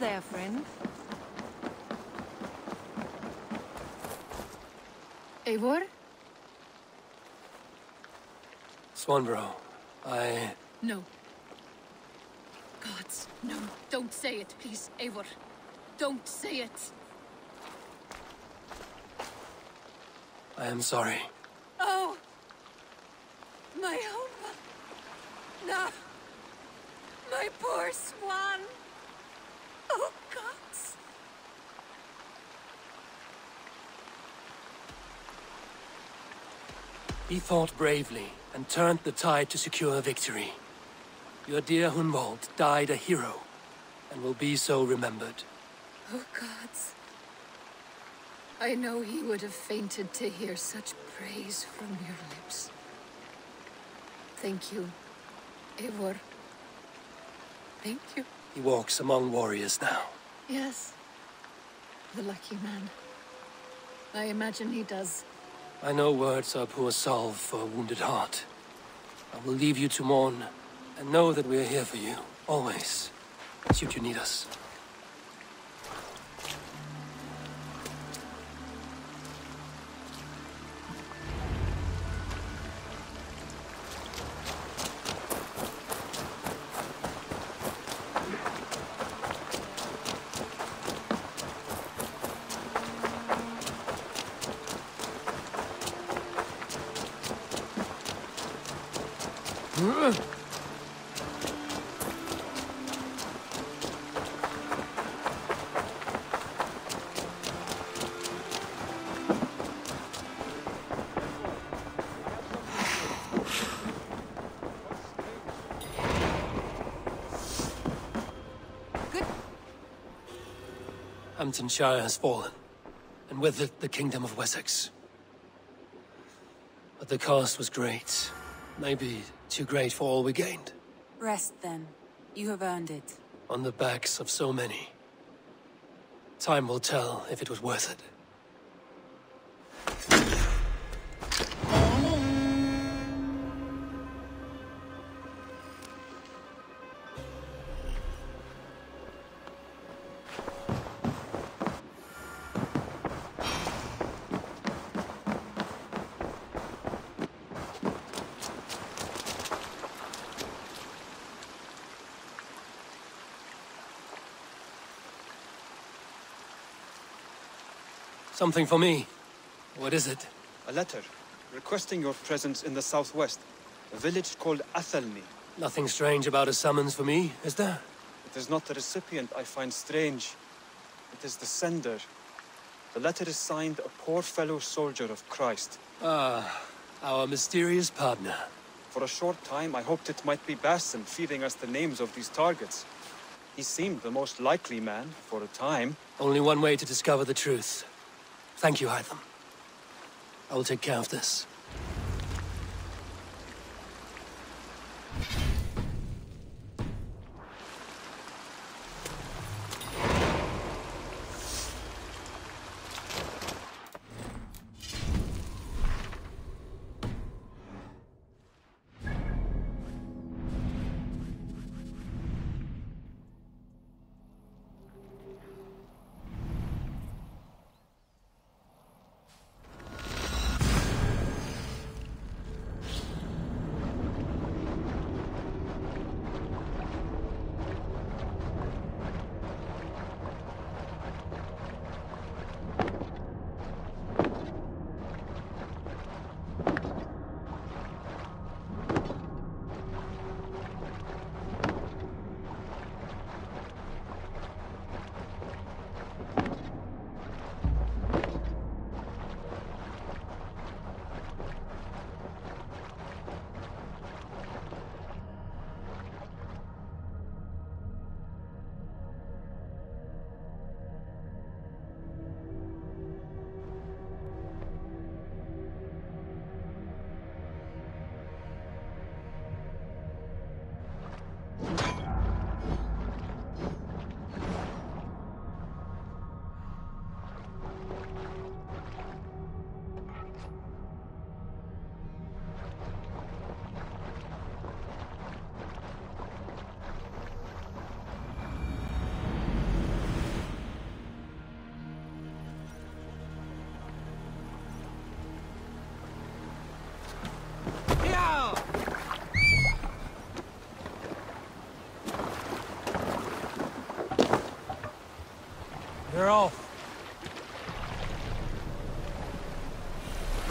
there, friend. Eivor? Swanborough, I... No. Gods, no. Don't say it, please, Eivor. Don't say it. I am sorry. Oh! My home. No. My poor swan. Oh, gods. He fought bravely and turned the tide to secure victory. Your dear Hunwald died a hero, and will be so remembered. Oh, gods. I know he would have fainted to hear such praise from your lips. Thank you, Eivor. Thank you. He walks among warriors now. Yes. The lucky man. I imagine he does. I know words are poor salve for a wounded heart. I will leave you to mourn, and know that we are here for you, always, should you need us. Hamtunscire has fallen, and with it the Kingdom of Wessex. But the cost was great. Maybe too great for all we gained. Rest then. You have earned it. On the backs of so many. Time will tell if it was worth it. Something for me. What is it? A letter requesting your presence in the southwest, a village called Athelney. Nothing strange about a summons for me, is there? It is not the recipient I find strange. It is the sender. The letter is signed a poor fellow soldier of Christ. Ah, our mysterious partner. For a short time, I hoped it might be Basim feeding us the names of these targets. He seemed the most likely man, for a time. Only one way to discover the truth. Thank you, Hytham. I will take care of this.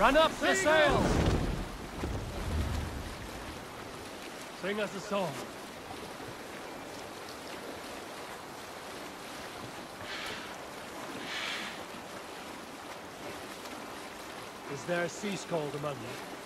Run up the sails! Sing us a song. Is there a sea skald among you?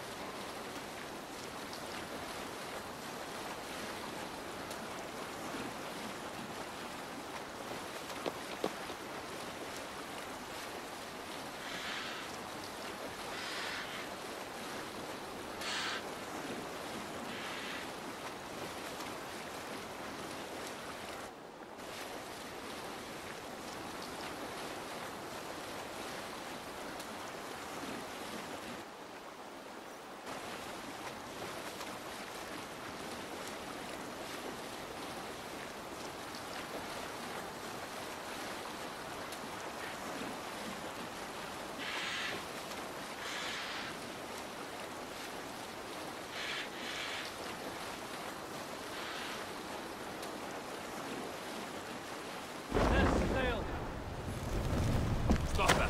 Set sail! Stop that!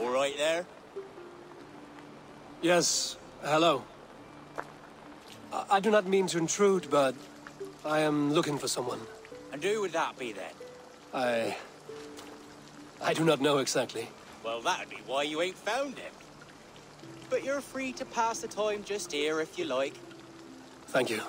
All right there? Yes, hello. I, I do not mean to intrude, but I am looking for someone. And who would that be then? I... I do not know exactly. Well, that'd be why you ain't found him. But you're free to pass the time just here if you like. Thank you.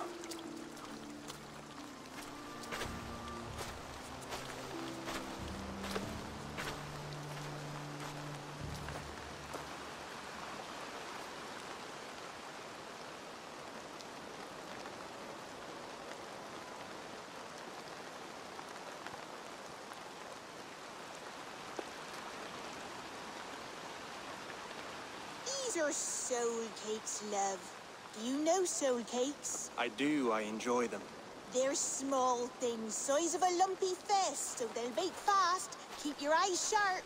These are soul cakes, love. Do you know soul cakes? I do, I enjoy them. They're small things, size of a lumpy fist, so they'll bake fast. Keep your eyes sharp.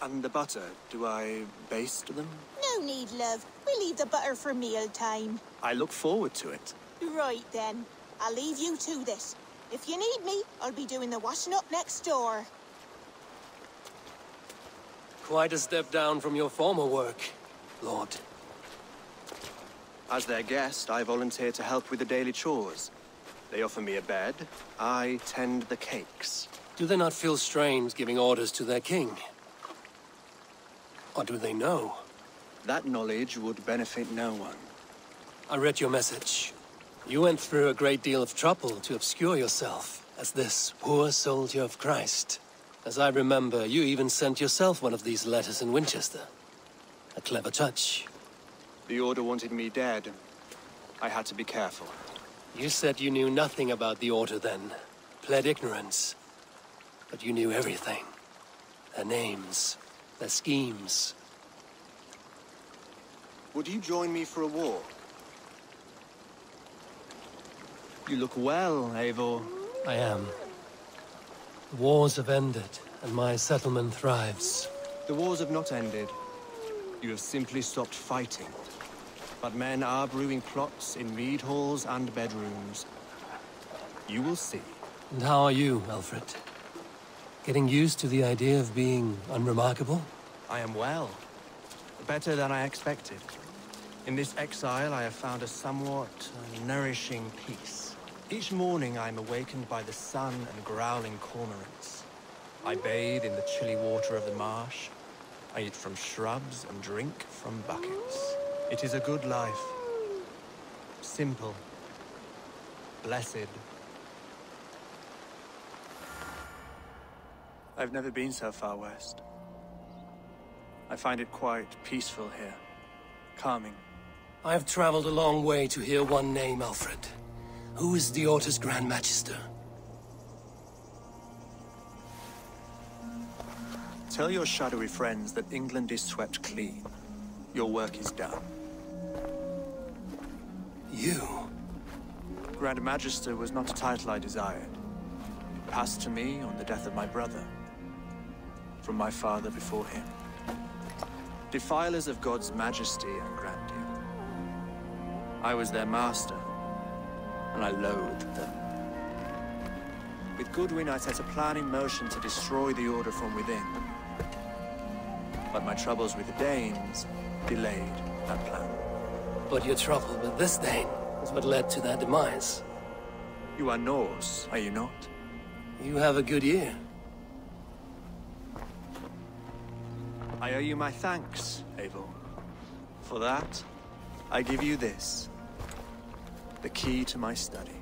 And the butter, do I baste them? No need, love. We'll leave the butter for meal time. I look forward to it. Right then. I'll leave you to this. If you need me, I'll be doing the washing up next door. Quite a step down from your former work, Lord. As their guest, I volunteer to help with the daily chores. They offer me a bed, I tend the cakes. Do they not feel strange giving orders to their king? Or do they know? That knowledge would benefit no one. I read your message. You went through a great deal of trouble to obscure yourself as this poor soldier of Christ. As I remember, you even sent yourself one of these letters in Winchester. A clever touch. The Order wanted me dead. I had to be careful. You said you knew nothing about the Order then, pled ignorance. But you knew everything. Their names, their schemes. Would you join me for a war? You look well, Eivor. I am. The wars have ended, and my settlement thrives. The wars have not ended. You have simply stopped fighting. But men are brewing plots in mead halls and bedrooms. You will see. And how are you, Alfred? Getting used to the idea of being unremarkable? I am well. Better than I expected. In this exile, I have found a somewhat nourishing peace. Each morning, I am awakened by the sun and growling cormorants. I bathe in the chilly water of the marsh. I eat from shrubs and drink from buckets. It is a good life. Simple. Blessed. I've never been so far west. I find it quite peaceful here. Calming. I have traveled a long way to hear one name, Alfred. Who is the Order's Grand Magister? Tell your shadowy friends that England is swept clean. Your work is done. You? Grand Magister was not a title I desired. It passed to me on the death of my brother. From my father before him. Defilers of God's majesty and grandeur. I was their master, and I loathed them. With Goodwin, I set a plan in motion to destroy the Order from within. But my troubles with the Danes delayed that plan. But your trouble with this Dane is what led to their demise. You are Norse, are you not? You have a good ear. I owe you my thanks, Eivor. For that, I give you this. The key to my study.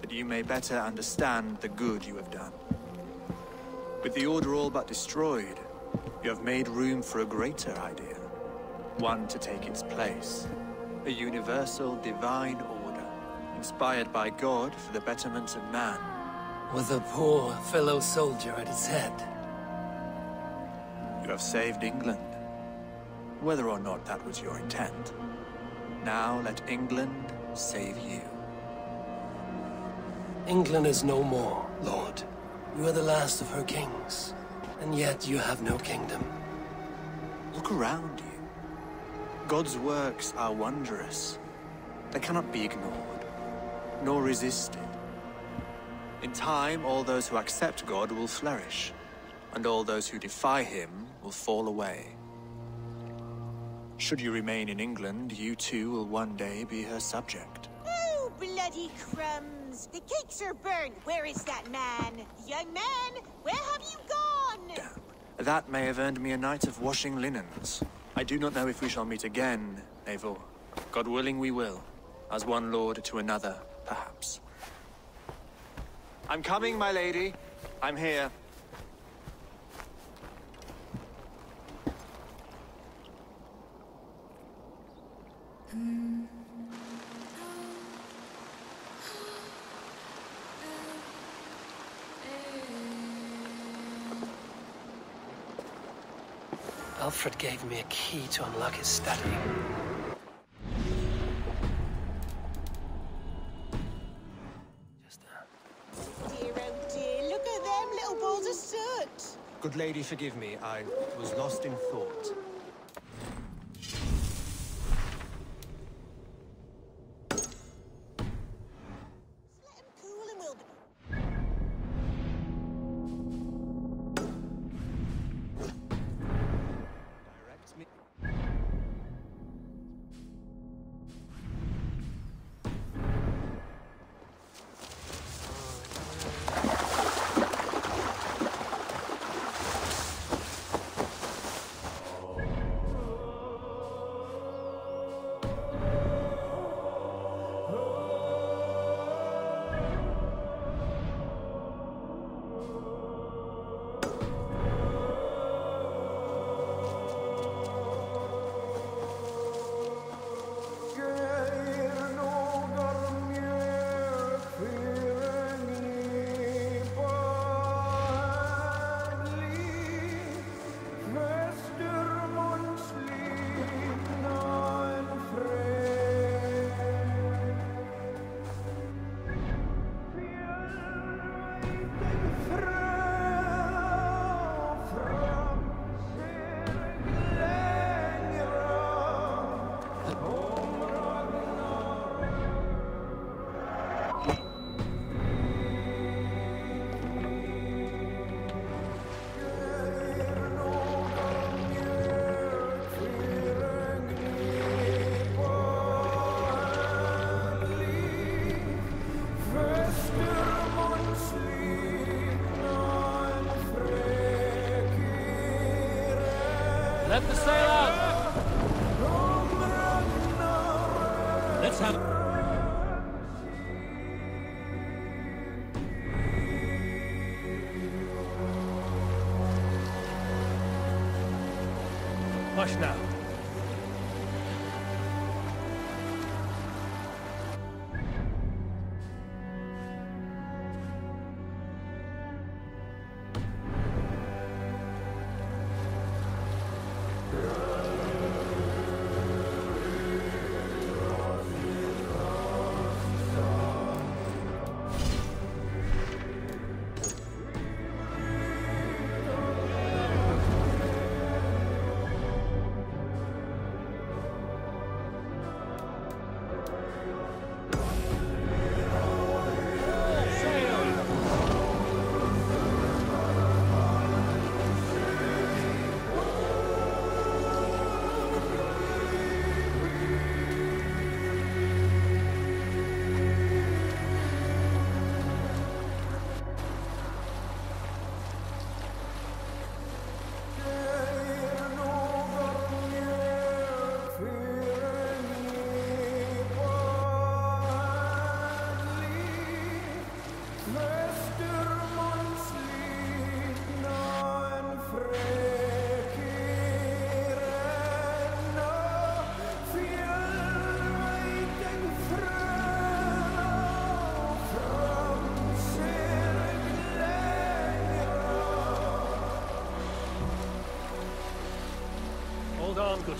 That you may better understand the good you have done. With the Order all but destroyed, you have made room for a greater idea. One to take its place. A universal divine order, inspired by God for the betterment of man. With a poor fellow soldier at its head. You have saved England. Whether or not that was your intent. Now let England save you. England is no more, Lord. You are the last of her kings. And yet you have no kingdom. Look around you. God's works are wondrous. They cannot be ignored, nor resisted. In time, all those who accept God will flourish, and all those who defy him will fall away. Should you remain in England, you too will one day be her subject. Oh, bloody crumbs! The cakes are burned. Where is that man? Young man, where have you gone? Damn. That may have earned me a night of washing linens. I do not know if we shall meet again, Eivor. God willing, we will. As one lord to another, perhaps. I'm coming, my lady. I'm here. Alfred gave me a key to unlock his study. Just uh, Dear, oh dear, look at them little balls of soot. Good lady, forgive me. I was lost in thought.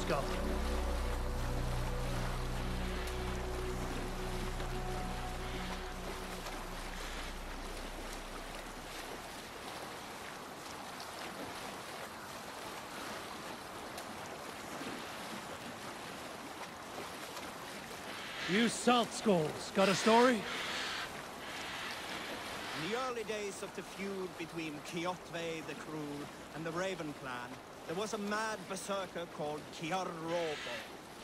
Good You salt skulls, got a story? In the early days of the feud between Kjotve the Cruel and the Raven clan, there was a mad berserker called Kiar Robo.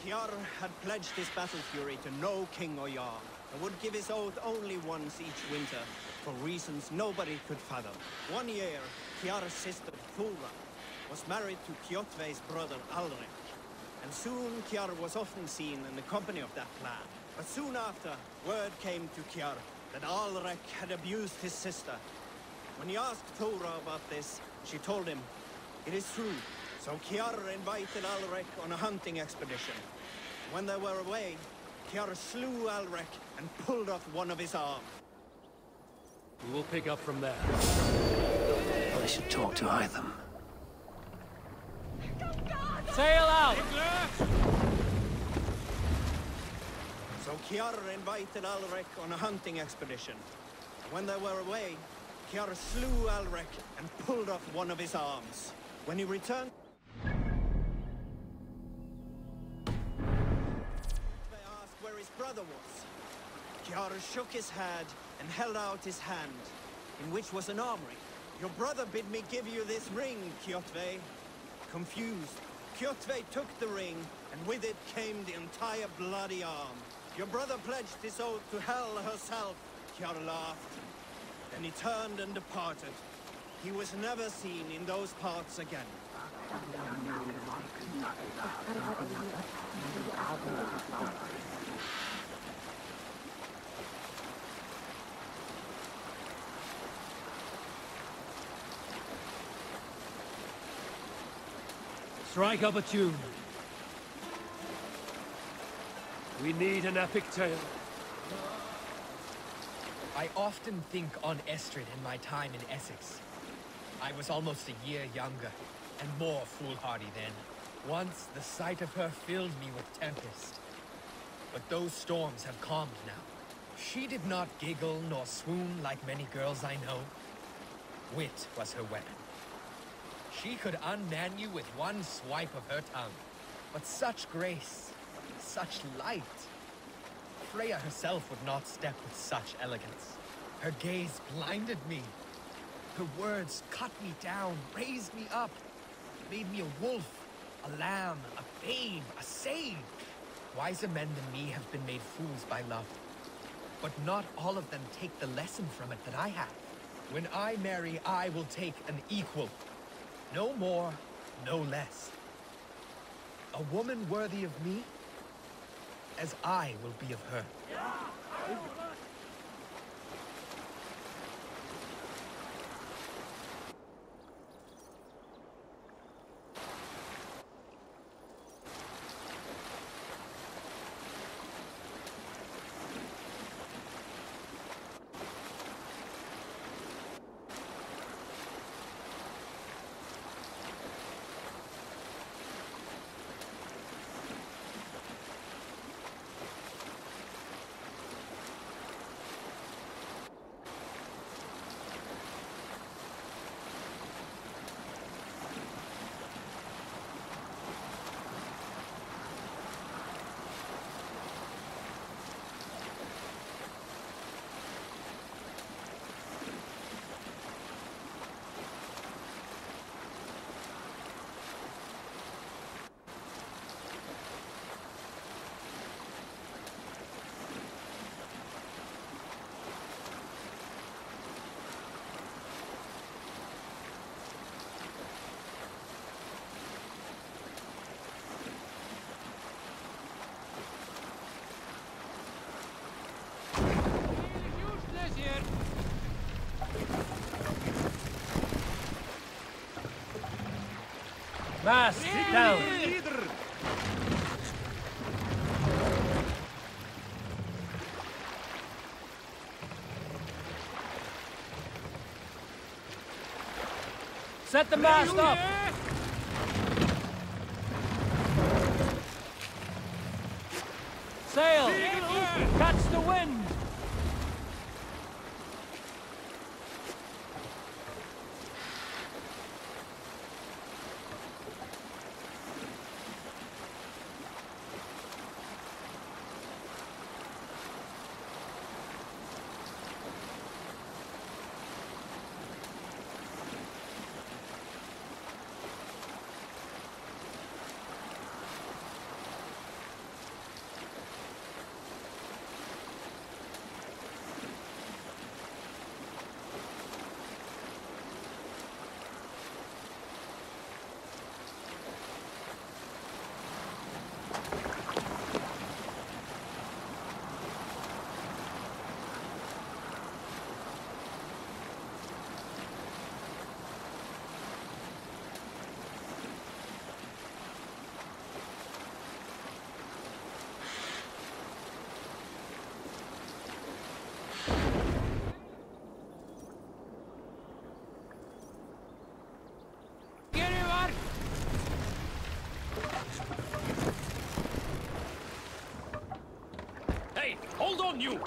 Kiar had pledged his battle fury to no king or jarl, and would give his oath only once each winter, for reasons nobody could fathom. One year, Kiar's sister, Thora, was married to Kjotve's brother, Alrik. And soon Kiar was often seen in the company of that clan. But soon after, word came to Kiar that Alrek had abused his sister. When he asked Thora about this, she told him, it is true. So Kiar invited Alrek on a hunting expedition. When they were away, Kiar slew Alrek and pulled off one of his arms. We will pick up from there. I should talk to Hytham. Sail out! So Kiar invited Alrek on a hunting expedition. When they were away, Kiar slew Alrek and pulled off one of his arms. When he returned, they asked where his brother was. Kiar shook his head and held out his hand, in which was an arm ring. Your brother bid me give you this ring, Kjotve. Confused, Kjotve took the ring, and with it came the entire bloody arm. Your brother pledged his oath to Hel herself. Kiara laughed. Then he turned and departed. He was never seen in those parts again. Strike up a tune. We need an epic tale. I often think on Estrid and my time in Essex. I was almost a year younger, and more foolhardy then. Once, the sight of her filled me with tempest. But those storms have calmed now. She did not giggle nor swoon like many girls I know. Wit was her weapon. She could unman you with one swipe of her tongue. But such grace, such light. Freya herself would not step with such elegance. Her gaze blinded me. Her words cut me down, raised me up, made me a wolf, a lamb, a babe, a sage. Wiser men than me have been made fools by love. But not all of them take the lesson from it that I have. When I marry, I will take an equal. No more, no less. A woman worthy of me, as I will be of her. Sit down. Set the mast up. Sail. Catch the wind. On, you!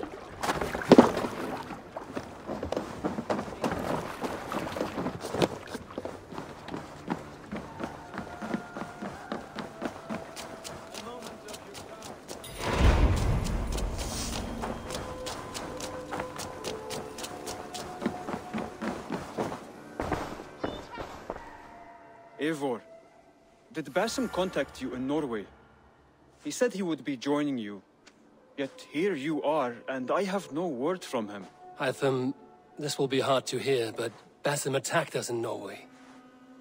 Eivor, did Basim contact you in Norway? He said he would be joining you. Yet here you are, and I have no word from him. Hytham, this will be hard to hear, but Basim attacked us in Norway.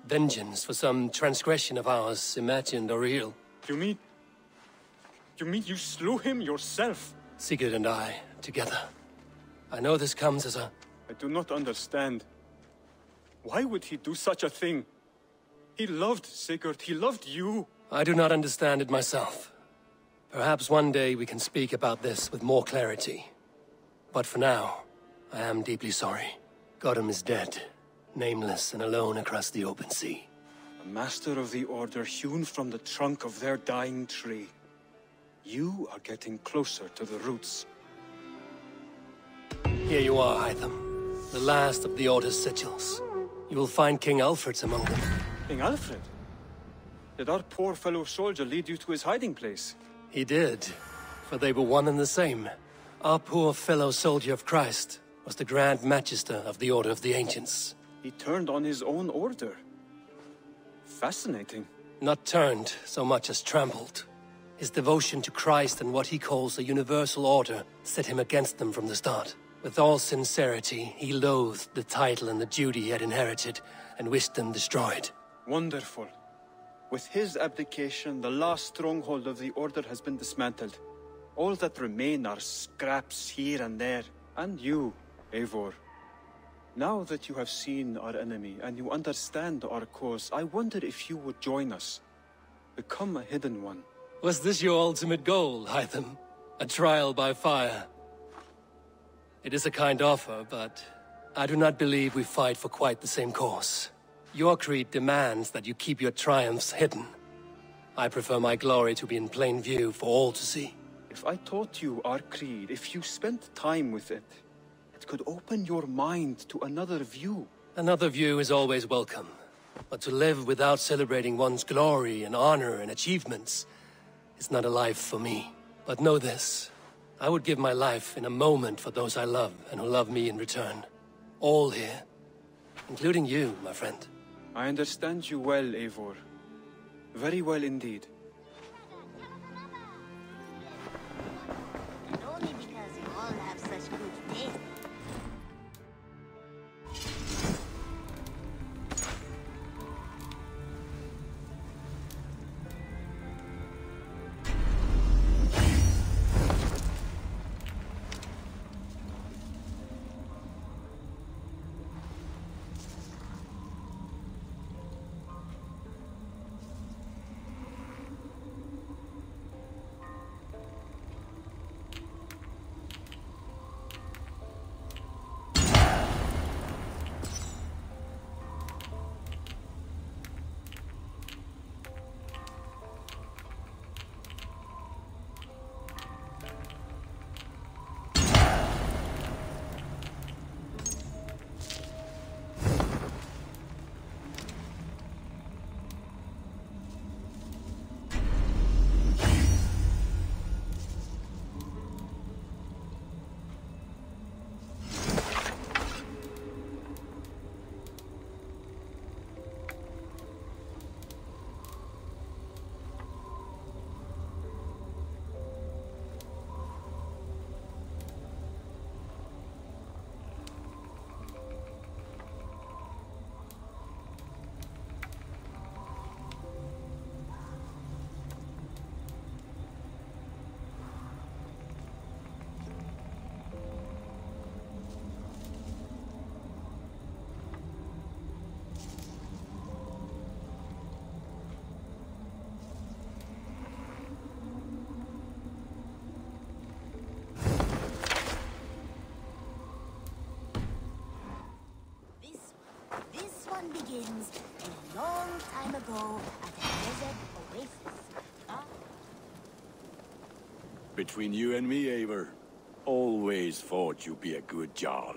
Vengeance for some transgression of ours, imagined or real. You mean... You mean you slew him yourself? Sigurd and I, together. I know this comes as a... I do not understand. Why would he do such a thing? He loved Sigurd, he loved you. I do not understand it myself. Perhaps one day we can speak about this with more clarity. But for now, I am deeply sorry. Godham is dead, nameless and alone across the open sea. A master of the Order hewn from the trunk of their dying tree. You are getting closer to the roots. Here you are, Hytham. The last of the Order's sigils. You will find King Alfred's among them. King Alfred? Did our poor fellow soldier lead you to his hiding place? He did, for they were one and the same. Our poor fellow soldier of Christ was the Grand Magister of the Order of the Ancients. He turned on his own order. Fascinating. Not turned so much as trampled. His devotion to Christ and what he calls a universal order set him against them from the start. With all sincerity, he loathed the title and the duty he had inherited and wished them destroyed. Wonderful. With his abdication, the last stronghold of the Order has been dismantled. All that remain are scraps here and there. And you, Eivor. Now that you have seen our enemy and you understand our cause, I wonder if you would join us. Become a hidden one. Was this your ultimate goal, Hytham? A trial by fire? It is a kind offer, but I do not believe we fight for quite the same cause. Your creed demands that you keep your triumphs hidden. I prefer my glory to be in plain view for all to see. If I taught you our creed, if you spent time with it, it could open your mind to another view. Another view is always welcome. But to live without celebrating one's glory and honor and achievements is not a life for me. But know this. I would give my life in a moment for those I love and who love me in return. All here. Including you, my friend. I understand you well, Eivor. Very well indeed. Fun begins a long time ago at a desert oasis. Ah, Between you and me, Eivor, always thought you'd be a good Jarl.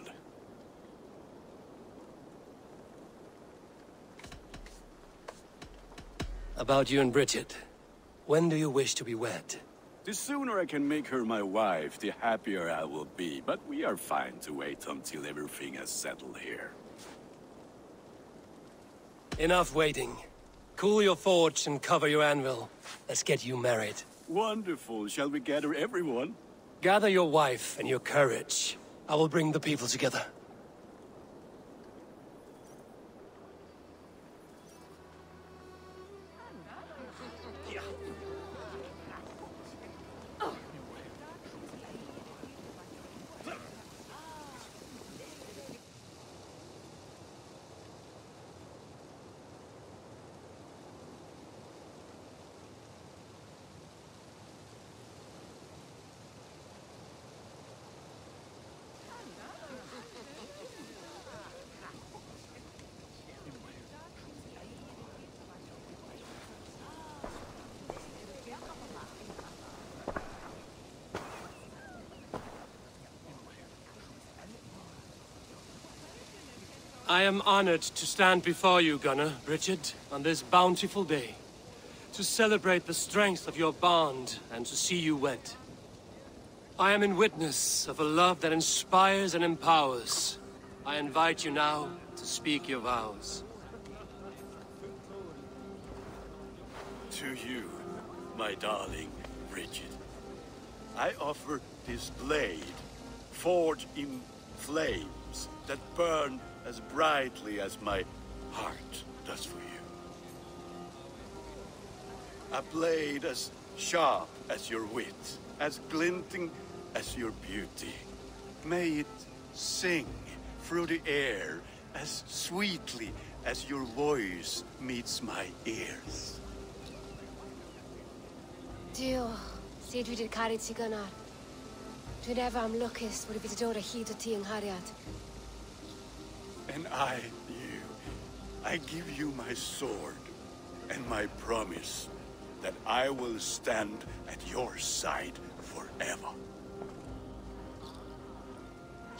About you and Bridget. When do you wish to be wed? The sooner I can make her my wife, the happier I will be. But we are fine to wait until everything has settled here. Enough waiting. Cool your forge and cover your anvil. Let's get you married. Wonderful. Shall we gather everyone? Gather your wife and your courage. I will bring the people together. Am honored to stand before you, Gunnar, Bridget, on this bountiful day. To celebrate the strength of your bond and to see you wed. I am in witness of a love that inspires and empowers. I invite you now to speak your vows. To you, my darling Bridget, I offer this blade, forged in flames that burn as brightly as my heart does for you. A blade as sharp as your wit, as glinting as your beauty. May it sing through the air as sweetly as your voice meets my ears. Dio, caru ti gynnar. Dwi'n efo am i fi wedi dod o hyd o ti yng Nghariad. And I, you, I give you my sword and my promise that I will stand at your side forever.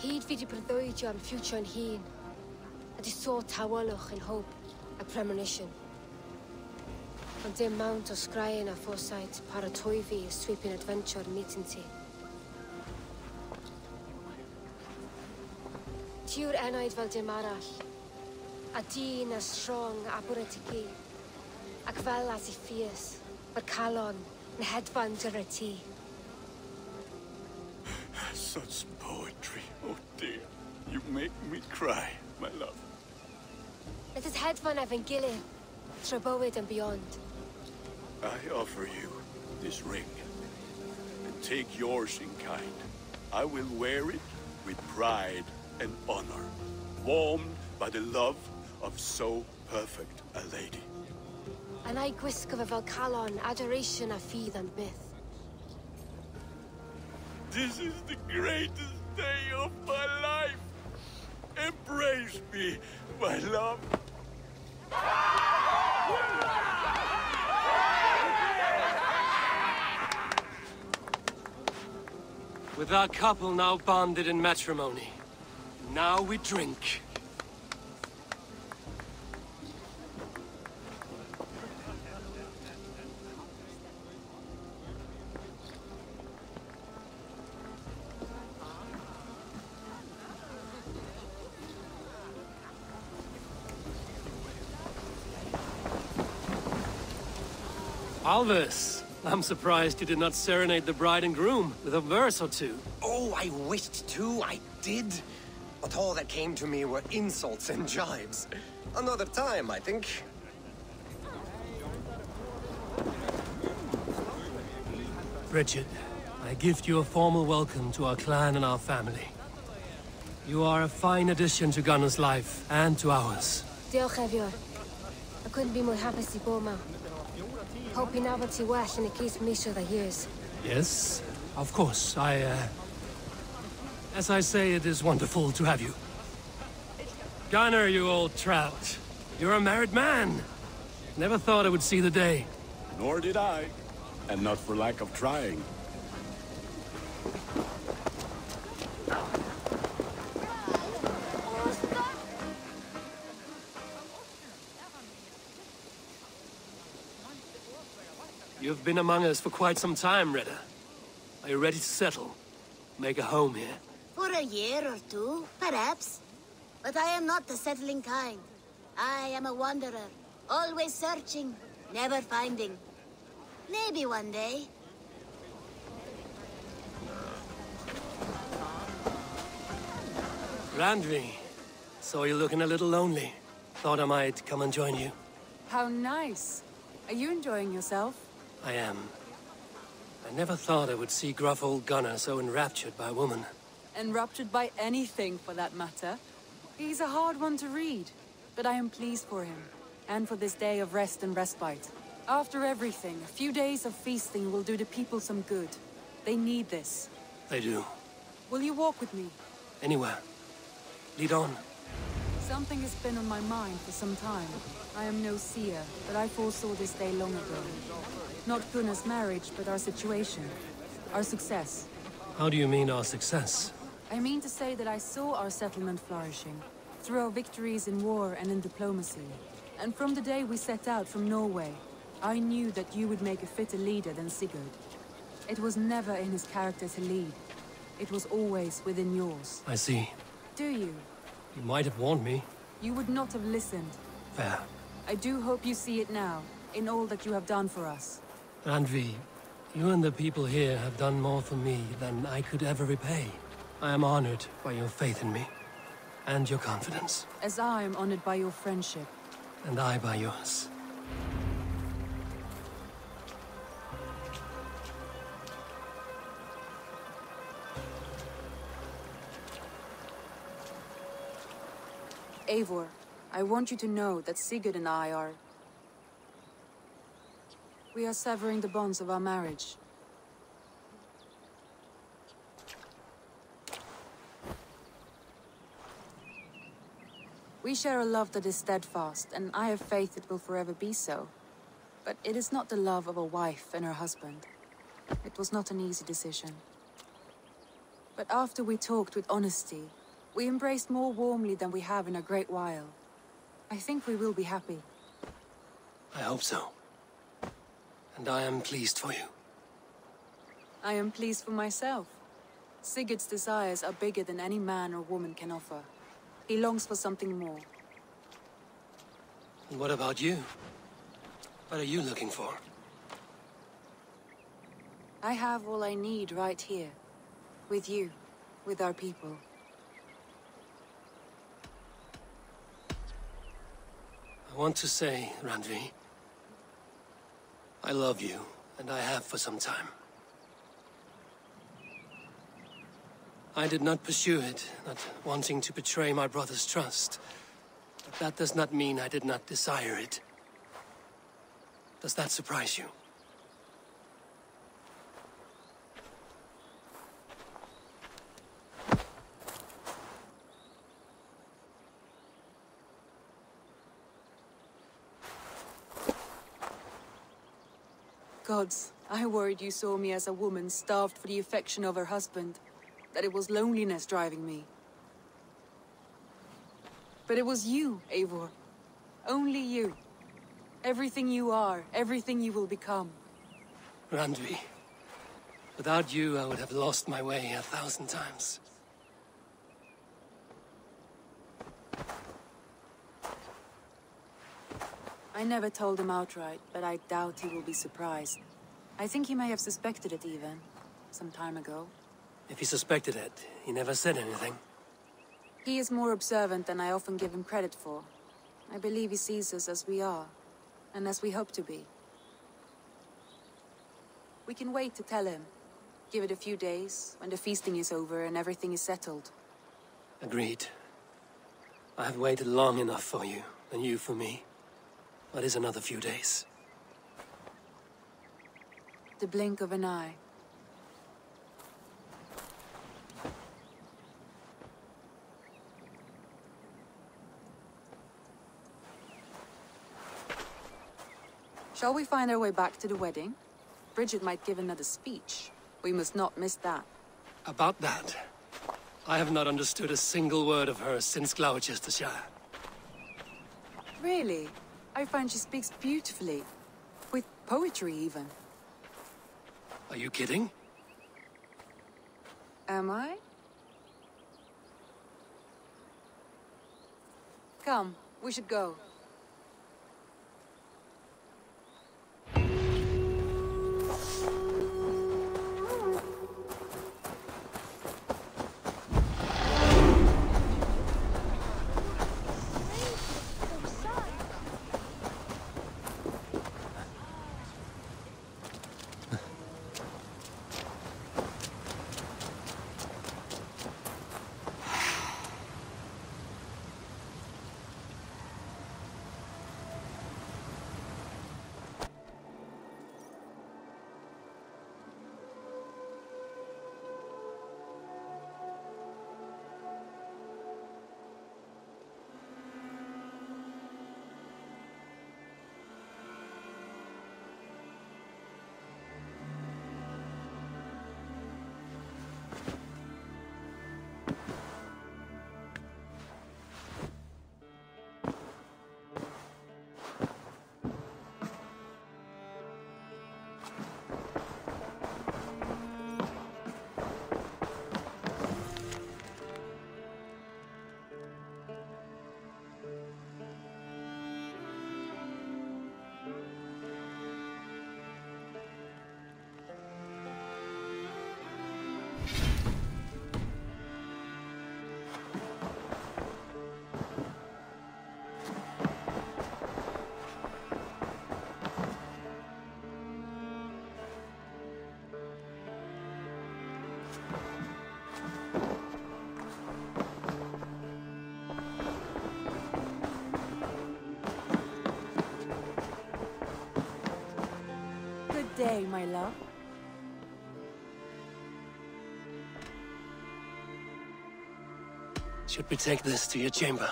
Hyd fi wedi breuddwydio am ffiwtio'n hun. A di tawalwch yn hope, a premonition. Ond dim mount o sgraen a foresight paratoi fi sweeping adventure meeting ti. Ti yw'r enaid fel dim arall. A dyn as strong a bwyd i gi. Ac fel as i ffies, mae'r calon yn hedfan ti. Such poetry, oh dear. You make me cry, my love. Let us hedfan efo'n gilydd, trwy bywyd and beyond. I offer you this ring. And take yours in kind. I will wear it with pride and honor, warmed by the love of so perfect a lady. And I gwisgo fe fel calon, adoration a ffydd and myth. This is the greatest day of my life. Embrace me, my love. With our couple now bonded in matrimony, now we drink. Alvis, I'm surprised you did not serenade the bride and groom with a verse or two. Oh, I wished to, I did. But all that came to me were insults and jibes. Another time, I think. Bridget, I gift you a formal welcome to our clan and our family. You are a fine addition to Gunnar's life and to ours. Diolch Eivor. I couldn't be more hapus i bod yma. Hope i nabod ti well yn y cys misoedd the years. Yes, of course. I, uh... As I say, it is wonderful to have you. Gunnar, you old trout. You're a married man. Never thought I would see the day. Nor did I. And not for lack of trying. You've been among us for quite some time, Reda. Are you ready to settle? Make a home here? For a year or two, perhaps. But I am not the settling kind. I am a wanderer, always searching, never finding. Maybe one day. Randvi, saw you looking a little lonely. Thought I might come and join you. How nice. Are you enjoying yourself? I am. I never thought I would see gruff old Gunnar so enraptured by a woman. Enraptured by anything, for that matter. He's a hard one to read, but I am pleased for him, and for this day of rest and respite. After everything, a few days of feasting will do the people some good. They need this. They do. Will you walk with me? Anywhere. Lead on. Something has been on my mind for some time. I am no seer, but I foresaw this day long ago. Not Gunnar's marriage, but our situation. Our success. How do you mean our success? I mean to say that I saw our settlement flourishing, through our victories in war and in diplomacy. And from the day we set out from Norway, I knew that you would make a fitter leader than Sigurd. It was never in his character to lead. It was always within yours. I see. Do you? You might have warned me. You would not have listened. Fair. I do hope you see it now, in all that you have done for us. Randvi, you and the people here have done more for me than I could ever repay. I am honored by your faith in me, and your confidence. As I am honored by your friendship. And I by yours. Eivor, I want you to know that Sigurd and I are... We are severing the bonds of our marriage. We share a love that is steadfast, and I have faith it will forever be so. But it is not the love of a wife and her husband. It was not an easy decision. But after we talked with honesty, we embraced more warmly than we have in a great while. I think we will be happy. I hope so. And I am pleased for you. I am pleased for myself. Sigurd's desires are bigger than any man or woman can offer. He longs for something more. And what about you? What are you looking for? I have all I need right here. With you. With our people. I want to say, Randvi, I love you, and I have for some time. I did not pursue it, not wanting to betray my brother's trust. But that does not mean I did not desire it. Does that surprise you? Gods, I worried you saw me as a woman starved for the affection of her husband. That it was loneliness driving me. But it was you, Eivor. Only you. Everything you are, everything you will become. Randvi, without you I would have lost my way a thousand times. I never told him outright, but I doubt he will be surprised. I think he may have suspected it even, some time ago. If he suspected it, he never said anything. He is more observant than I often give him credit for. I believe he sees us as we are, and as we hope to be. We can wait to tell him. Give it a few days, when the feasting is over and everything is settled. Agreed. I have waited long enough for you, and you for me. What is another few days? The blink of an eye. Shall we find our way back to the wedding? Bridget might give another speech. We must not miss that. About that, I have not understood a single word of hers since Gloucestershire. Really? I find she speaks beautifully. With poetry, even. Are you kidding? Am I? Come, we should go. My love. Should we take this to your chamber?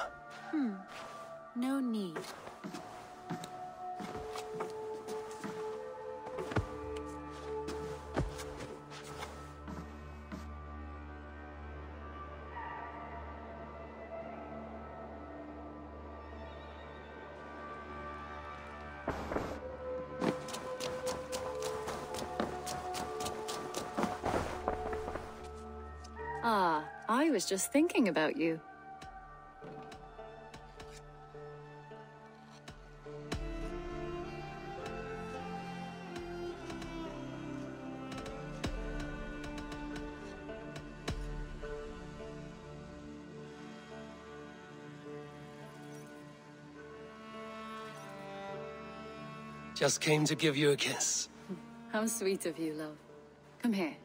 Was just thinking about you. Just came to give you a kiss. How sweet of you, love. Come here.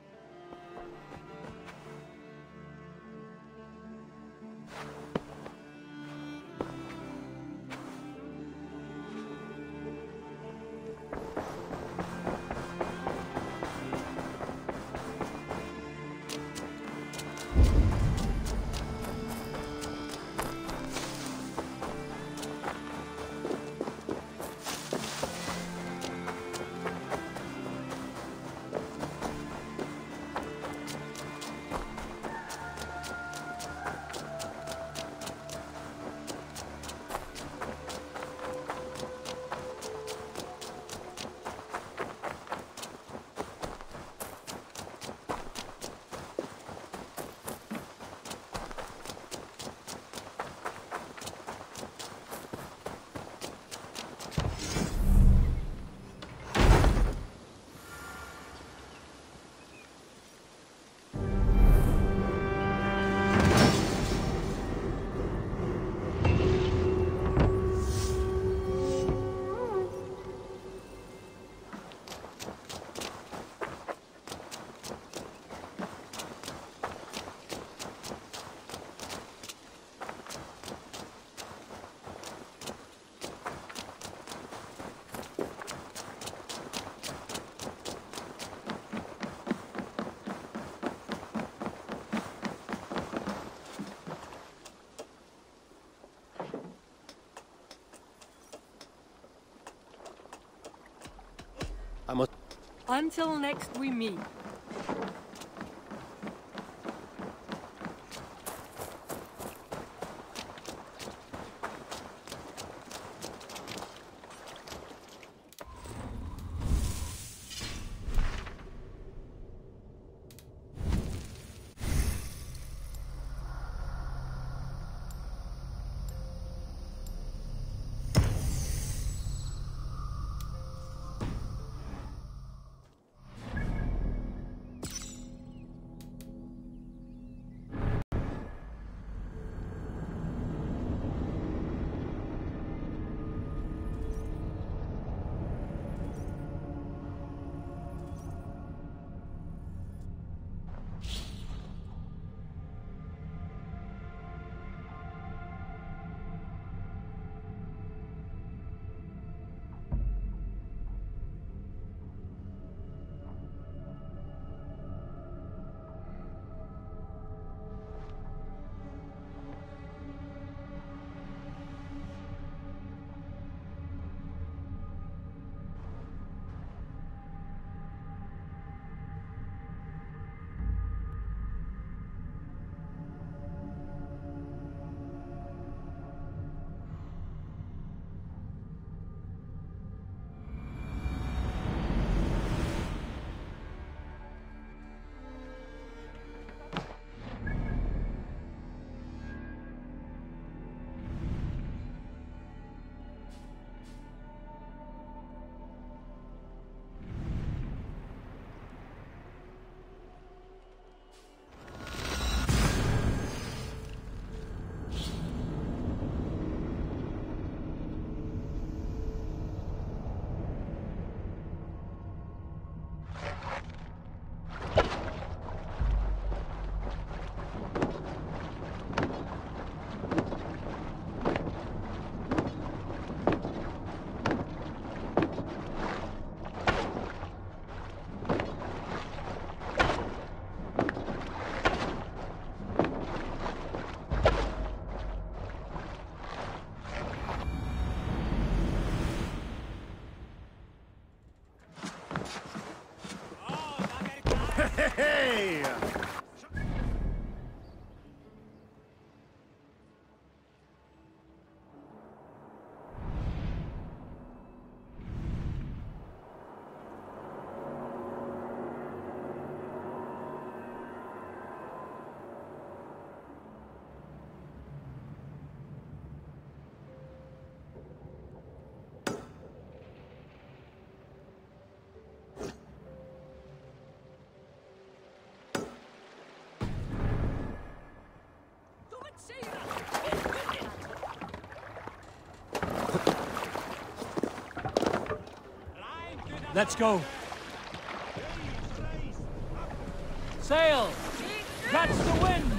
Until next we meet. Let's go. Sail! Catch the wind!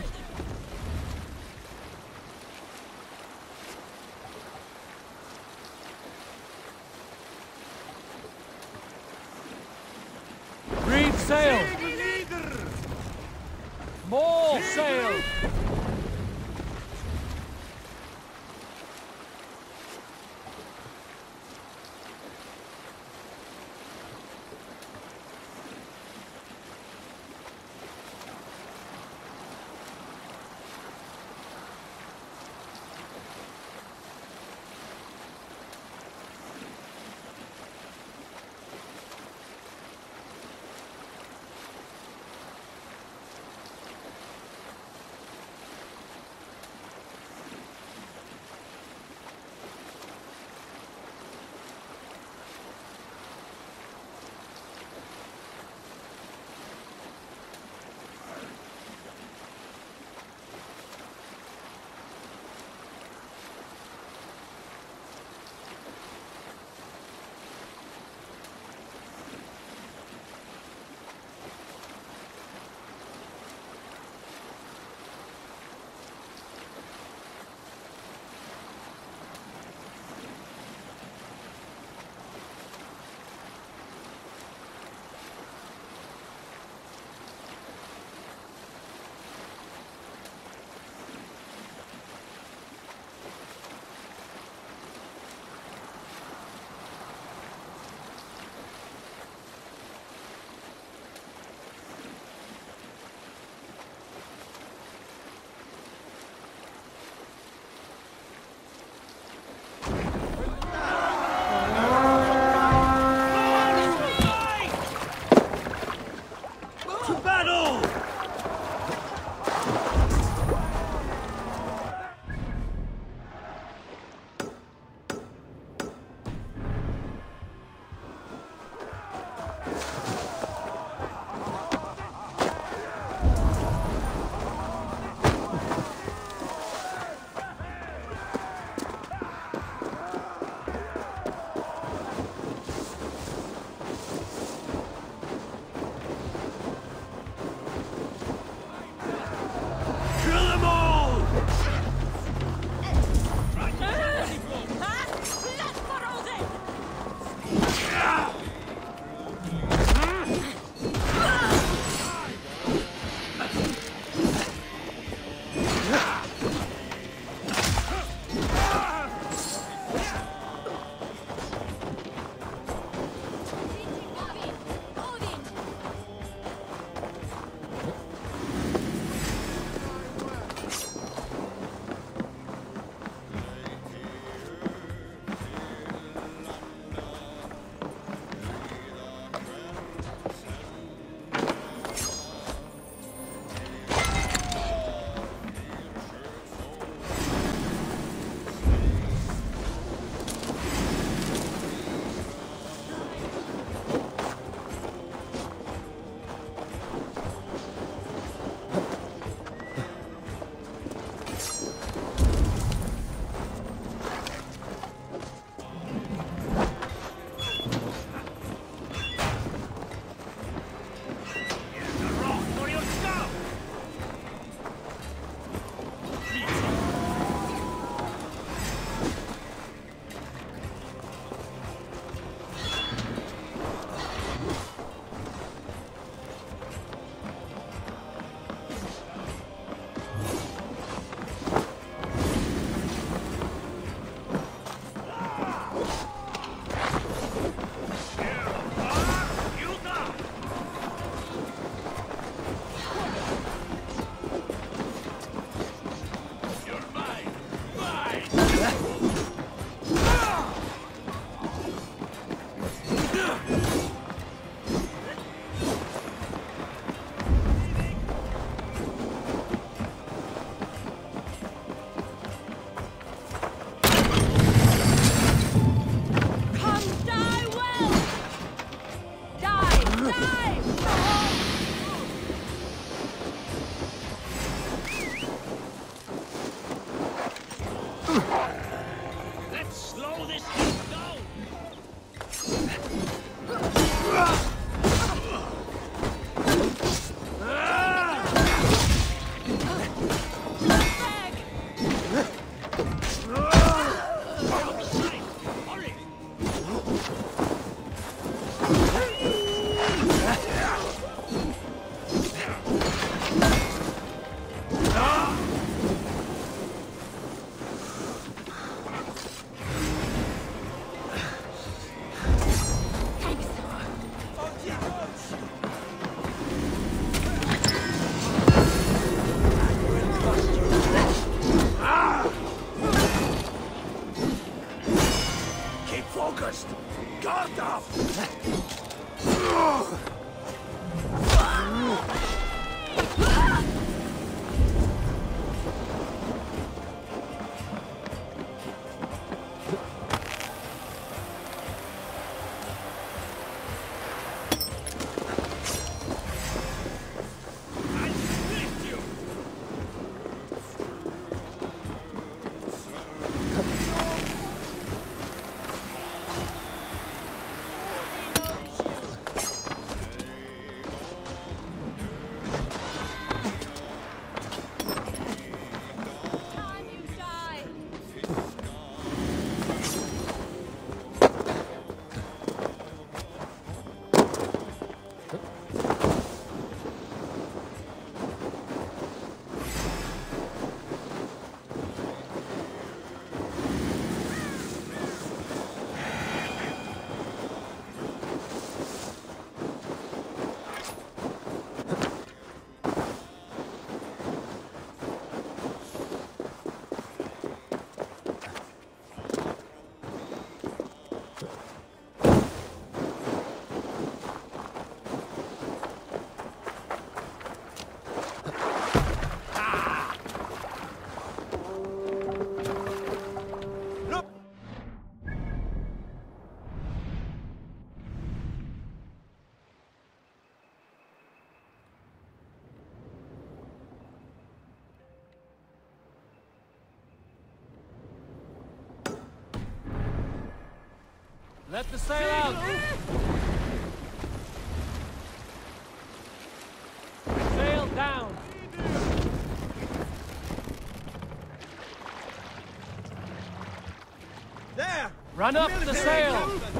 Let the sail out! Sail down! There! Run up the sail!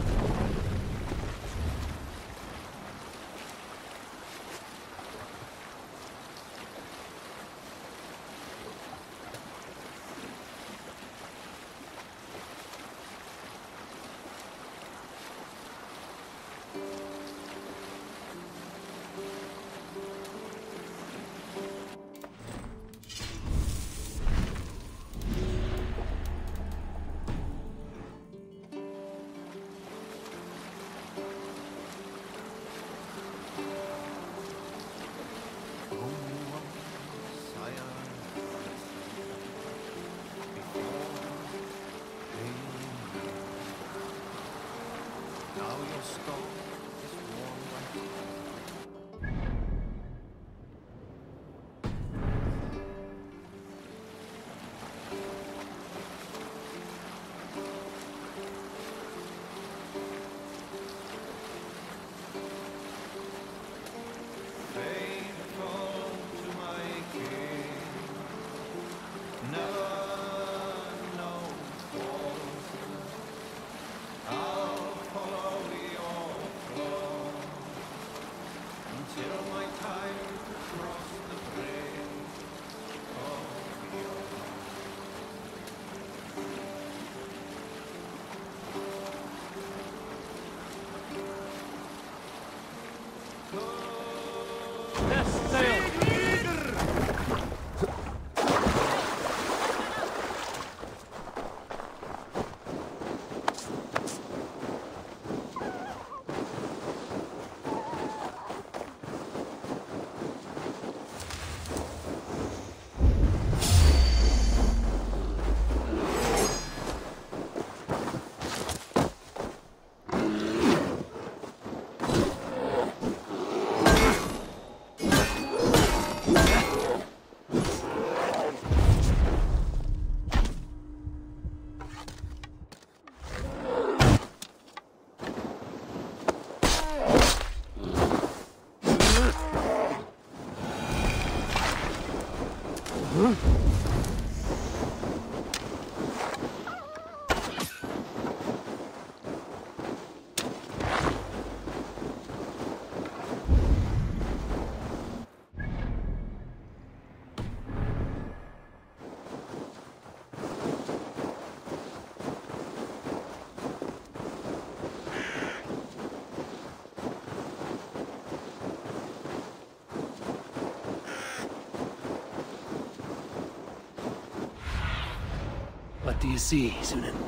Do you see,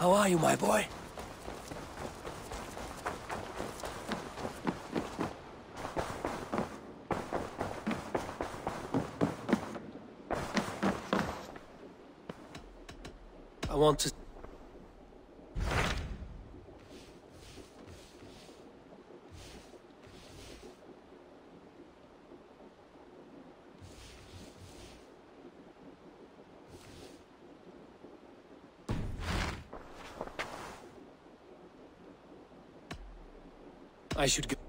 how are you, my boy? I want to... I should go...